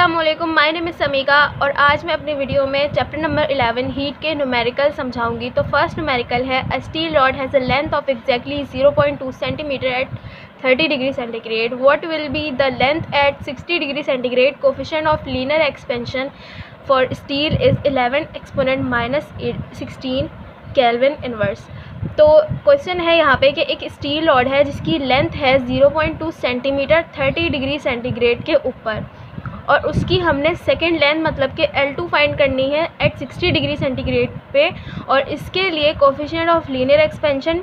Aslam my name समीका और आज मैं अपनी वीडियो में चैप्टर नंबर 11 हीट के न्यूमेरिकल समझाऊँगी। तो फ़र्स्ट न्यूमेरिकल है a steel rod has a length of exactly 0.2 centimetre at 30 degree centigrade what will be the length at 60 degree centigrade coefficient of linear expansion for steel is 11 exponent minus sixteen kelvin inverse तो question है यहाँ पे कि एक steel rod है जिसकी length है 0.2 centimetre 30 degree centigrade के ऊपर। और उसकी हमने सेकेंड लेंथ मतलब कि L2 फाइंड करनी है एट 60 डिग्री सेंटीग्रेड पे और इसके लिए coefficient of linear expansion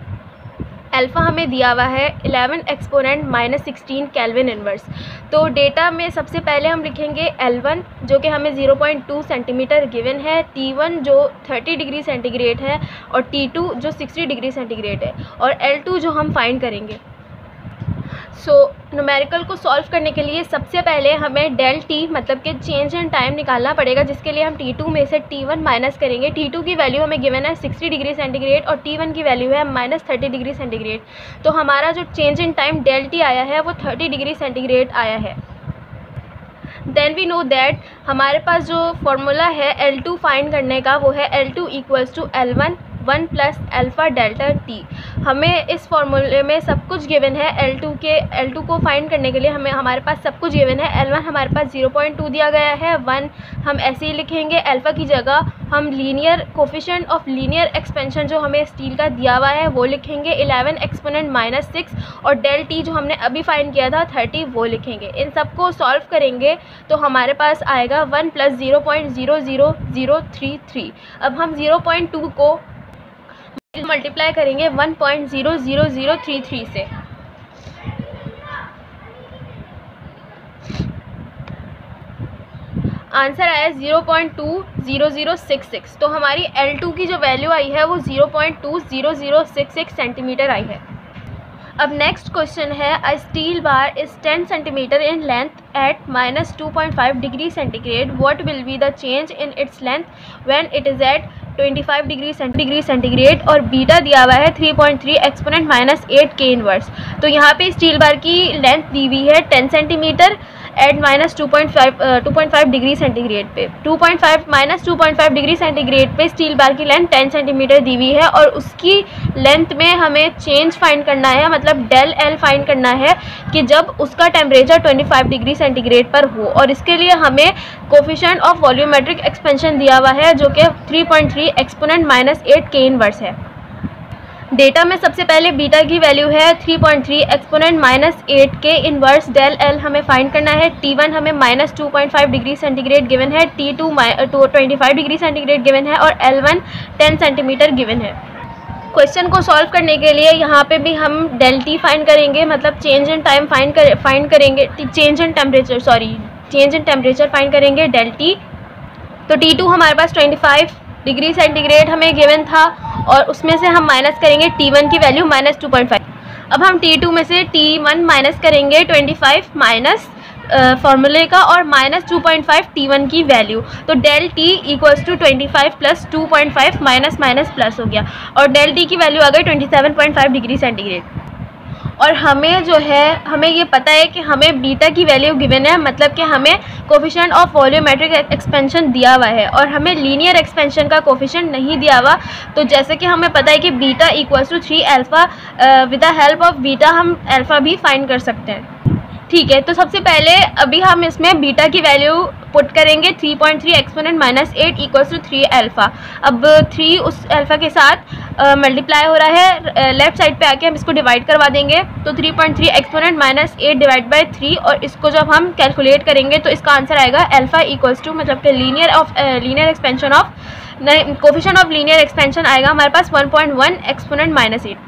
alpha हमें दिया हुआ है 11 exponent minus sixteen kelvin inverse तो डेटा में सबसे पहले हम लिखेंगे L1 जो कि हमें 0.2 सेंटीमीटर गिवन है T1 जो 30 डिग्री सेंटीग्रेड है और T2 जो 60 डिग्री सेंटीग्रेड है और L2 जो हम फाइंड करेंगे। सो so, न्यूमेरिकल को सॉल्व करने के लिए सबसे पहले हमें डेल टी मतलब कि चेंज इन टाइम निकालना पड़ेगा जिसके लिए हम टी टू में से टी वन माइनस करेंगे। टी टू की वैल्यू हमें गिवन है सिक्सटी डिग्री सेंटीग्रेड और टी वन की वैल्यू है माइनस थर्टी डिग्री सेंटीग्रेड तो हमारा जो change in time del T आया है वो थर्टी डिग्री सेंटीग्रेड आया है। देन वी नो दैट हमारे पास जो फॉर्मूला है एल टू फाइंड करने का वो है L two equals to L one one plus alpha delta T. हमें इस फॉर्मूले में सब कुछ गिवन है। एल टू के एल टू को फाइंड करने के लिए हमें, हमारे पास सब कुछ गिवन है। एल वन हमारे पास ज़ीरो पॉइंट टू दिया गया है। वन हम ऐसे ही लिखेंगे। अल्फ़ा की जगह हम linear coefficient of linear expansion जो हमें स्टील का दिया हुआ है, वो लिखेंगे। एलेवन एक्सपोनेंट माइनस सिक्स और डेल टी जो हमने अभी फाइंड किया था थर्टी वो लिखेंगे। इन सबको सॉल्व करेंगे तो हमारे पास आएगा one plus zero point zero zero zero three three अब हम ज़ीरो पॉइंट टू को मल्टीप्लाई करेंगे one point zero zero zero three three से। आंसर आया zero point two zero zero six six तो हमारी एल टू की जो वैल्यू आई है, वो zero point two zero zero six six centimetre आई है। अब नेक्स्ट क्वेश्चन है a steel bar is ten centimetre in length at minus two point five degree centigrade what will be the change in its length when it is at 25 degree degree centigrade और beta दिया हुआ है 3.3 point three exponent minus eight K inverse तो यहाँ पे steel bar की length दी हुई है 10 centimetre at minus two point five two point five degree centigrade पे। Two point five minus two point five degree centigrade पे स्टील बार की length ten centimetre दी हुई है और उसकी लेंथ में हमें चेंज फाइंड करना है मतलब डेल एल फाइंड करना है कि जब उसका temperature twenty five degree centigrade पर हो। और इसके लिए हमें कोफिशेंट ऑफ़ वॉल्यूमेट्रिक एक्सपेंशन दिया हुआ है, जो कि three point three exponent minus eight K inverse है। डेटा में सबसे पहले बीटा की वैल्यू है 3.3 point three exponent minus eight K inverse del L हमें फाइंड करना है टी वन हमें minus two point five degree centigrade given है T two twenty five degree centigrade given है और L one ten centimetre given है। Question को solve करने के लिए यहाँ पे भी हम डेल टी फाइंड करेंगे मतलब चेंज इन टाइम फाइंड कर फाइंड करेंगे change in temperature sorry change in temperature find करेंगे डेल टी तो टी टू हमारे पास ट्वेंटी फाइव डिग्री सेंटीग्रेड हमें गिवन था और उसमें से हम माइनस करेंगे टी वन की value minus two point five अब हम टी टू में से टी वन माइनस करेंगे ट्वेंटी फाइव माइनस फॉर्मूले का और minus two point five T one की वैल्यू तो del T equals to twenty five plus two point five minus minus plus हो गया. और डेल टी की वैल्यू आ गई twenty seven point five degree centigrade और हमें जो है, हमें ये पता है कि हमें बीटा की वैल्यू गिवन है मतलब कि हमें कोफिशेंट ऑफ़ वॉल्यूमेट्रिक एक्सपेंशन दिया हुआ है और हमें लीनियर एक्सपेंशन का कोफिशेंट नहीं दिया हुआ। तो जैसे कि हमें पता है कि beta equals to three alpha with the help of beta हम एल्फ़ा भी फाइंड कर सकते हैं। ठीक है तो सबसे पहले अभी हम इसमें बीटा की वैल्यू पुट करेंगे 3.3 point three exponent minus eight equals to three alpha अब थ्री उस अल्फ़ा के साथ मल्टीप्लाई हो रहा है लेफ़्ट साइड पे आके हम इसको डिवाइड करवा देंगे। तो 3.3 point three exponent minus eight divide by three और इसको जब हम कैलकुलेट करेंगे तो इसका आंसर आएगा अल्फ़ा इक्वल्स टू मतलब कि linear of linear expansion of coefficient of linear expansion आएगा हमारे पास 1.1 point one exponent minus eight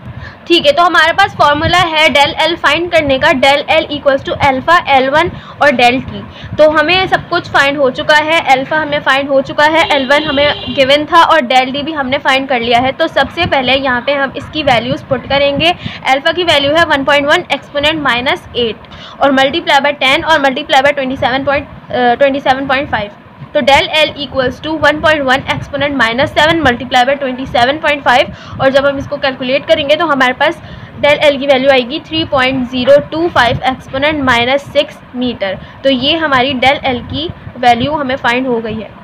ठीक है तो हमारे पास फॉर्मूला है डेल एल फाइंड करने का del L equals to alpha L one और डेल टी तो हमें सब कुछ फाइंड हो चुका है एल्फ़ा हमें फाइंड हो चुका है एल वन हमें गिवन था और डेल डी भी हमने फाइंड कर लिया है। तो सबसे पहले यहाँ पे हम इसकी वैल्यूज़ पुट करेंगे। एल्फ़ा की वैल्यू है one point one exponent minus eight और मल्टीप्लाई बाय टेन और multiply by twenty seven point twenty seven point five तो del L equals to one point one exponent minus seven multiply by twenty seven point five और जब हम इसको calculate करेंगे तो हमारे पास डेल एल की वैल्यू आएगी three point zero two five exponent minus six meter तो ये हमारी डेल एल की वैल्यू हमें फाइंड हो गई है।